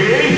Hey!